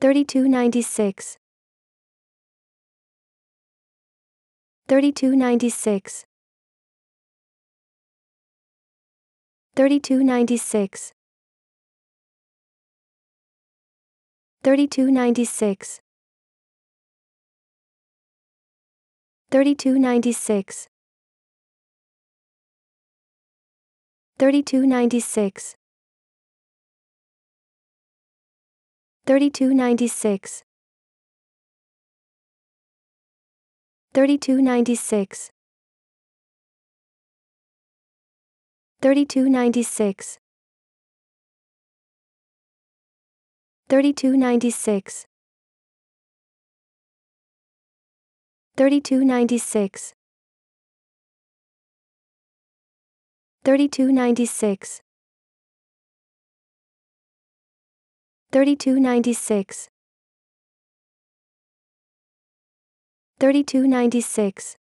3296 3296 3296 3296 3296 3296 3296 3296 3296 3296 3296 3296 3296 3296